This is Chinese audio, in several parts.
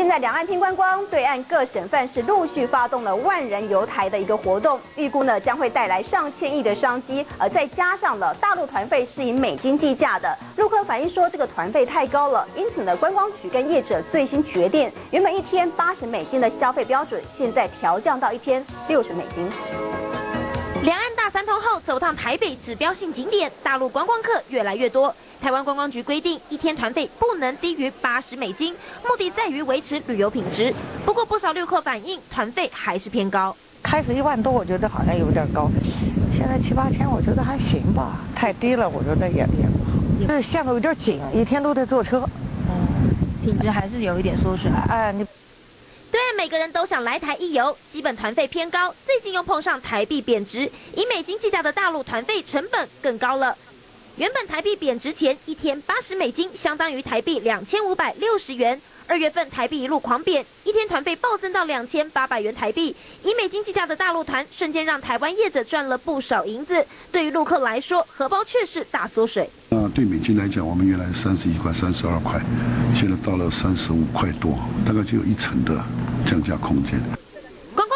现在两岸拼观光，对岸各省份是陆续发动了万人游台的一个活动，预估呢将会带来上千亿的商机，而再加上了大陆团费是以美金计价的，陆客反映说这个团费太高了，因此呢观光局跟业者最新决定，原本一天八十美金的消费标准，现在调降到一天六十美金。两岸大三通后，走趟台北指标性景点，大陆观光客越来越多。台湾观光局规定，一天团费不能低于八十美金，目的在于维持旅游品质。不过不少旅客反映，团费还是偏高。开始一万多，我觉得好像有点高，现在七八千，我觉得还行吧。太低了，我觉得也也不好。就是线路有点紧，一天都得坐车。嗯，品质还是有一点缩水。哎，你。对，每个人都想来台一游，基本团费偏高，最近又碰上台币贬值，以美金计价的大陆团费成本更高了。原本台币贬值前一天八十美金，相当于台币两千五百六十元。二月份台币一路狂贬，一天团费暴增到两千八百元台币。以美金计价的大陆团，瞬间让台湾业者赚了不少银子。对于陆客来说，荷包却是大缩水。那对美金来讲，我们原来三十一块、三十二块，现在到了三十五块多，大概就有一成的。降价空间。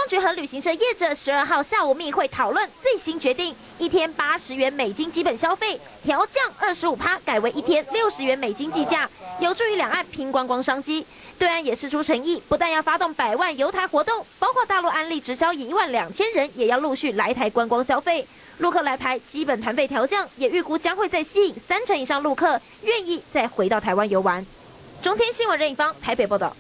局和旅行社业者十二号下午密会讨论最新决定，一天八十元美金基本消费调降二十五趴，改为一天六十元美金计价，有助于两岸拼观光商机。对岸也释出诚意，不但要发动百万游台活动，包括大陆安利直销一万两千人也要陆续来台观光消费。陆客来台基本团费调降，也预估将会再吸引三成以上陆客愿意再回到台湾游玩。中天新闻任一方台北报道。